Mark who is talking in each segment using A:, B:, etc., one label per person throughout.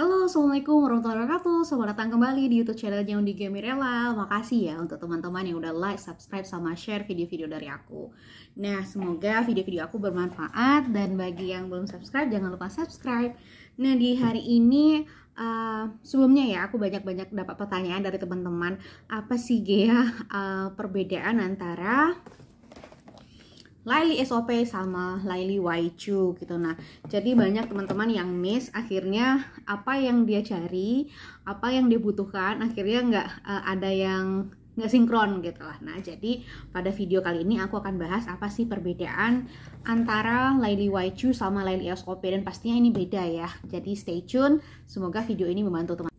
A: Halo, Assalamualaikum warahmatullahi wabarakatuh. Selamat datang kembali di youtube channel di Gamirella Makasih ya untuk teman-teman yang udah like, subscribe, sama share video-video dari aku. Nah, semoga video-video aku bermanfaat Dan bagi yang belum subscribe, jangan lupa subscribe. Nah, di hari ini Uh, sebelumnya ya aku banyak-banyak dapat pertanyaan dari teman-teman. Apa sih Gea uh, perbedaan antara Laili SOP sama Laili Waichu gitu. Nah jadi banyak teman-teman yang miss akhirnya apa yang dia cari apa yang dia butuhkan akhirnya nggak uh, ada yang nggak sinkron gitu lah. Nah jadi pada video kali ini aku akan bahas apa sih perbedaan antara Laili Waichu sama Laili SOP dan pastinya ini beda ya. Jadi stay tune semoga video ini membantu teman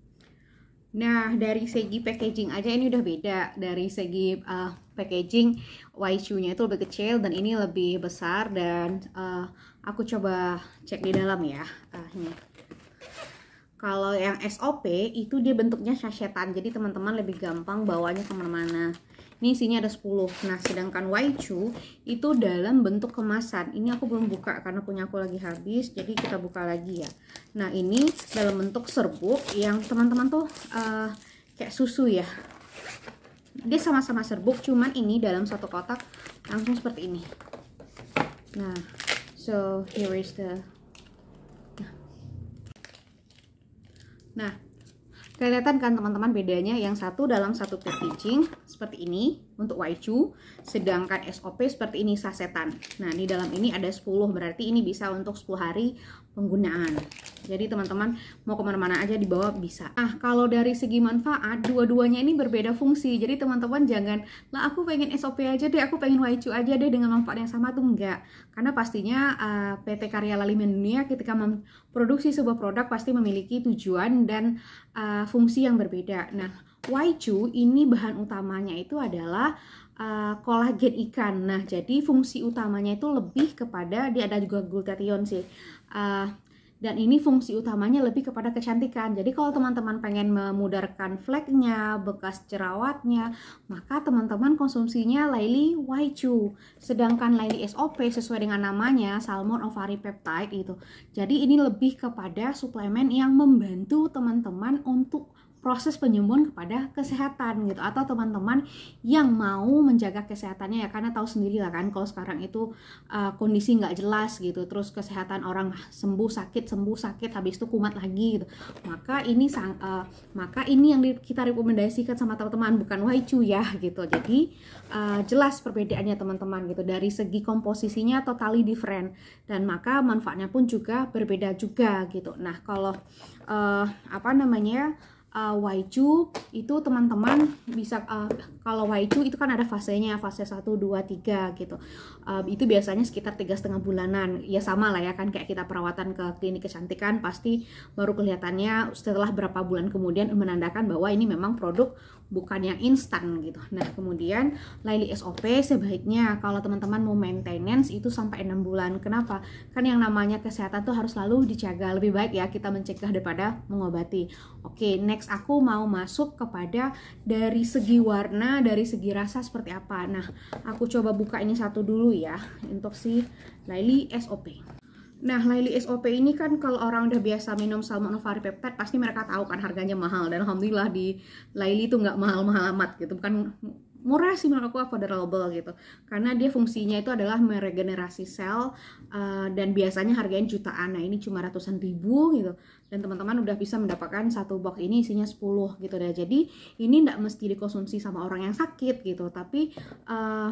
A: Nah, dari segi packaging aja ini udah beda. Dari segi uh, packaging, Waichu-nya itu lebih kecil dan ini lebih besar dan uh, aku coba cek di dalam ya. Uh, ini. Kalau yang SOP itu dia bentuknya sachetan, jadi teman-teman lebih gampang bawanya ke mana-mana. Ini isinya ada 10. Nah, sedangkan Waichu itu dalam bentuk kemasan. Ini aku belum buka karena punya aku lagi habis, jadi kita buka lagi ya. Nah, ini dalam bentuk serbuk yang teman-teman tuh uh, kayak susu ya. Dia sama-sama serbuk, cuman ini dalam satu kotak langsung seperti ini. Nah, so here is the Nah, kelihatan kan teman-teman bedanya yang satu dalam satu packaging seperti ini untuk Waichu sedangkan SOP seperti ini sasetan. Nah di dalam ini ada 10 berarti ini bisa untuk 10 hari penggunaan. Jadi teman-teman mau ke mana-mana aja dibawa bisa. Ah kalau dari segi manfaat dua-duanya ini berbeda fungsi. Jadi teman-teman jangan lah aku pengen SOP aja deh aku pengen Waichu aja deh dengan manfaat yang sama tuh enggak. Karena pastinya uh, eh, PT Karya Lalimen Dunia ketika memproduksi sebuah produk pasti memiliki tujuan dan uh, fungsi yang berbeda. Nah Waichu ini bahan utamanya itu adalah uh, kolagen ikan. Nah, jadi fungsi utamanya itu lebih kepada dia ada juga glutathione sih. Uh, dan ini fungsi utamanya lebih kepada kecantikan. Jadi kalau teman-teman pengen memudarkan fleknya, bekas jerawatnya, maka teman-teman konsumsinya Laili Waichu. Sedangkan Laili SOP sesuai dengan namanya Salmon Ovari Peptide itu. Jadi ini lebih kepada suplemen yang membantu teman-teman untuk proses penyembuhan kepada kesehatan gitu. Atau teman-teman yang mau menjaga kesehatannya ya karena tahu sendiri lah kan kalau sekarang itu uh, kondisi nggak jelas gitu terus kesehatan orang sembuh sakit sembuh sakit habis itu kumat lagi gitu. Maka ini sang uh, maka ini yang kita rekomendasikan sama teman-teman bukan waicu ya gitu. Jadi uh, jelas perbedaannya teman-teman gitu dari segi komposisinya totally different. Dan maka manfaatnya pun juga berbeda juga gitu. Nah kalau uh, apa namanya uh, Waichu itu teman-teman bisa uh, kalau Waichu itu kan ada fasenya fase 1 2 3 gitu. Uh, itu biasanya sekitar tiga setengah bulanan. Ya sama lah ya kan kayak kita perawatan ke klinik kecantikan pasti baru kelihatannya setelah berapa bulan kemudian menandakan bahwa ini memang produk bukan yang instan gitu. Nah, kemudian Laili SOP sebaiknya kalau teman-teman mau maintenance itu sampai 6 bulan. Kenapa? Kan yang namanya kesehatan tuh harus selalu dijaga. Lebih baik ya kita mencegah daripada mengobati. Oke, next aku mau masuk kepada dari segi warna, dari segi rasa seperti apa. Nah, aku coba buka ini satu dulu ya untuk si Laili SOP. Nah, Laili SOP ini kan kalau orang udah biasa minum salmon ovari peptide pasti mereka tahu kan harganya mahal dan alhamdulillah di Laili itu nggak mahal-mahal amat gitu. Bukan murah sih menurut aku affordable gitu. Karena dia fungsinya itu adalah meregenerasi sel uh, dan biasanya harganya jutaan. Nah, ini cuma ratusan ribu gitu. Dan teman-teman udah bisa mendapatkan satu box ini isinya 10 gitu deh. Jadi, ini nggak mesti dikonsumsi sama orang yang sakit gitu, tapi uh,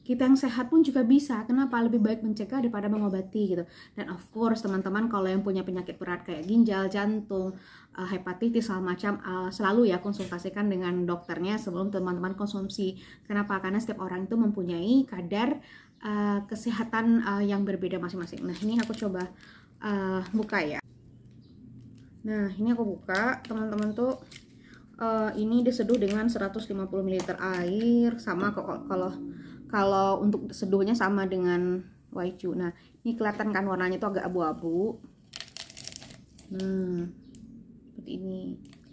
A: kita yang sehat pun juga bisa. Kenapa? Lebih baik mencegah daripada mengobati gitu. Dan of course teman-teman kalau yang punya penyakit berat kayak ginjal, jantung, uh, hepatitis segala macam uh, selalu ya konsultasikan dengan dokternya sebelum teman-teman konsumsi. Kenapa? Karena setiap orang itu mempunyai kadar uh, kesehatan uh, yang berbeda masing-masing. Nah, ini aku coba uh, buka ya. Nah, ini aku buka, teman-teman tuh uh, ini diseduh dengan 150 ml air sama kalau kalau untuk seduhnya sama dengan Waichu nah ini kelihatan kan warnanya itu agak abu-abu. Nah seperti ini.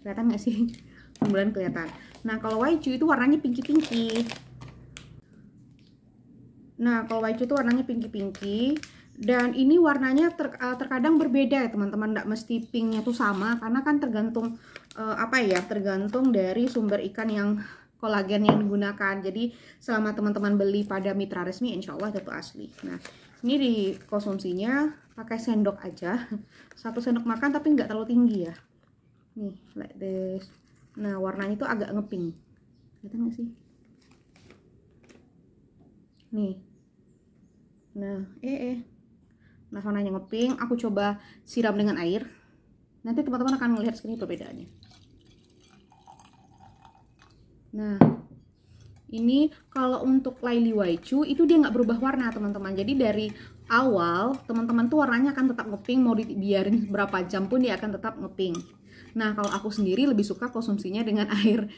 A: Kelihatan nggak sih? Kemudian kelihatan. Nah kalau Waichu itu warnanya pinky-pinky. Nah kalau Waichu itu warnanya pinky-pinky. Dan ini warnanya ter, uh, terkadang berbeda ya teman-teman. Tidak mesti pinknya tuh sama karena kan tergantung uh, apa ya tergantung dari sumber ikan yang kolagen yang digunakan. Jadi selama teman-teman beli pada mitra resmi insya Allah itu asli. Nah ini di konsumsinya pakai sendok aja. Satu sendok makan tapi nggak terlalu tinggi ya. Nih like this. Nah warnanya itu agak ngeping kelihatan nggak sih? Nih. Nah eh eh. Nah warnanya ngeping aku coba siram dengan air. Nanti teman-teman akan melihat sini perbedaannya nah ini kalau untuk Laili Waichu itu dia nggak berubah warna teman-teman. Jadi dari awal teman-teman tuh warnanya akan tetap ngeping mau dibiarin berapa jam pun dia akan tetap ngeping nah kalau aku sendiri lebih suka konsumsinya dengan air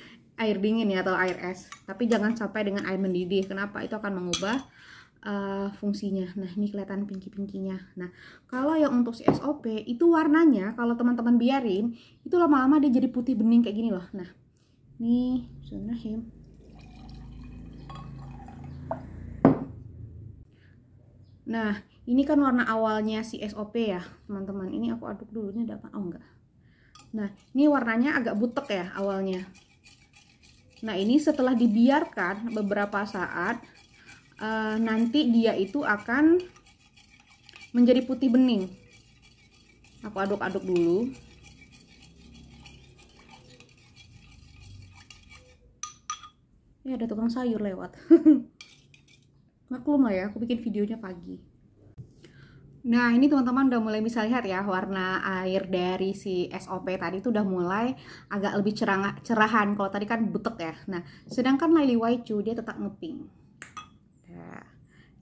A: air dingin ya atau air es. Tapi jangan sampai dengan air mendidih. Kenapa? Itu akan mengubah uh, fungsinya. Nah ini kelihatan pinky-pinkynya nah kalau yang untuk si SOP itu warnanya kalau teman-teman biarin itu lama-lama dia jadi putih bening kayak gini loh. Nah ini Bismillahirrahmanirrahim Nah, ini kan warna awalnya si SOP ya, teman-teman. Ini aku aduk dulu, ini ada apa? Oh, enggak. Nah, ini warnanya agak butek ya awalnya. Nah ini setelah dibiarkan beberapa saat uh, nanti dia itu akan menjadi putih bening. Aku aduk-aduk dulu. Ini ada tukang sayur lewat. Maklum lah ya, aku bikin videonya pagi. Nah ini teman-teman udah mulai bisa lihat ya warna air dari si SOP tadi itu udah mulai agak lebih cerah cerahan kalau tadi kan butek ya Nah sedangkan Laili Waichu dia tetap ngeping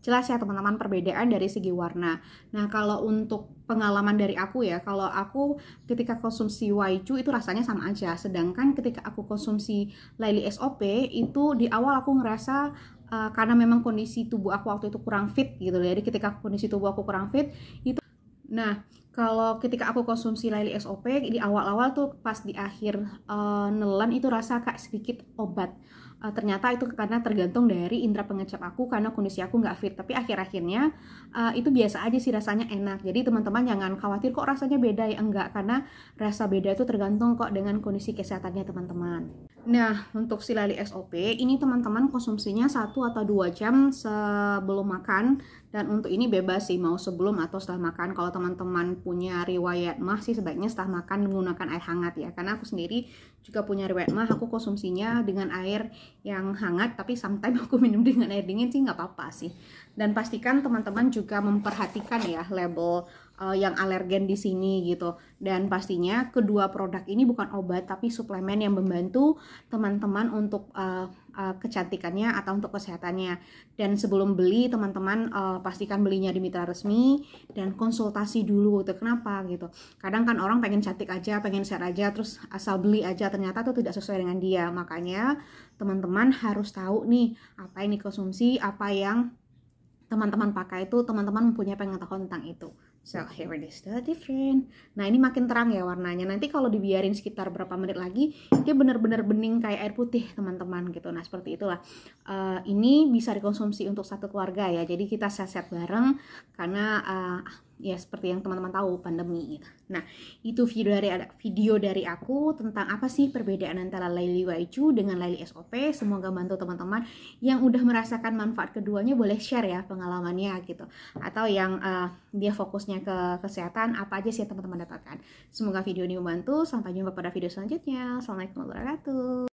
A: Jelas ya teman-teman perbedaan dari segi warna. Nah kalau untuk pengalaman dari aku ya Kalau aku ketika konsumsi Waichu itu rasanya sama aja. Sedangkan ketika aku konsumsi Laili SOP itu di awal aku ngerasa uh, karena memang kondisi tubuh aku waktu itu kurang fit gitu. Jadi ketika kondisi tubuh aku kurang fit itu nah kalau ketika aku konsumsi Laili SOP di awal-awal tuh pas di akhir uh, nelan itu rasa kayak sedikit obat uh, ternyata itu karena tergantung dari indera pengecap aku karena kondisi aku nggak fit. Tapi akhir-akhirnya uh, itu biasa aja sih rasanya enak. Jadi teman-teman jangan khawatir kok rasanya beda ya. Enggak karena rasa beda itu tergantung kok dengan kondisi kesehatannya teman-teman Nah, untuk si lali SOP, ini teman-teman konsumsinya 1 atau 2 jam sebelum makan. Dan untuk ini bebas sih, mau sebelum atau setelah makan. Kalau teman-teman punya riwayat mah sih sebaiknya setelah makan menggunakan air hangat ya. Karena aku sendiri juga punya riwayat mah, aku konsumsinya dengan air yang hangat. Tapi sometimes aku minum dengan air dingin sih nggak apa-apa sih. Dan pastikan teman-teman juga memperhatikan ya label uh, yang alergen di sini gitu. Dan pastinya kedua produk ini bukan obat tapi suplemen yang membantu teman-teman untuk uh, uh, kecantikannya atau untuk kesehatannya. Dan sebelum beli teman-teman uh, pastikan belinya di mitra resmi dan konsultasi dulu gitu. Kenapa gitu? Kadang kan orang pengen cantik aja, pengen sehat aja terus asal beli aja ternyata itu tidak sesuai dengan dia. Makanya teman-teman harus tahu nih apa yang dikonsumsi, apa yang teman-teman pakai itu teman-teman mempunyai pengetahuan tentang itu. So here it is the different. Nah ini makin terang ya warnanya. Nanti kalau dibiarin sekitar berapa menit lagi, dia benar-benar bening kayak air putih teman-teman gitu. Nah seperti itulah. Uh, ini bisa dikonsumsi untuk satu keluarga ya. Jadi kita set-set bareng karena uh, ya seperti yang teman-teman tahu pandemi gitu. Nah, itu video dari video dari aku tentang apa sih perbedaan antara Laili Waichu dengan Laili SOP. Semoga bantu teman-teman yang udah merasakan manfaat keduanya boleh share ya pengalamannya gitu. Atau yang uh, dia fokusnya ke kesehatan, apa aja sih teman-teman dapatkan. Semoga video ini membantu. Sampai jumpa pada video selanjutnya. Assalamualaikum warahmatullahi wabarakatuh.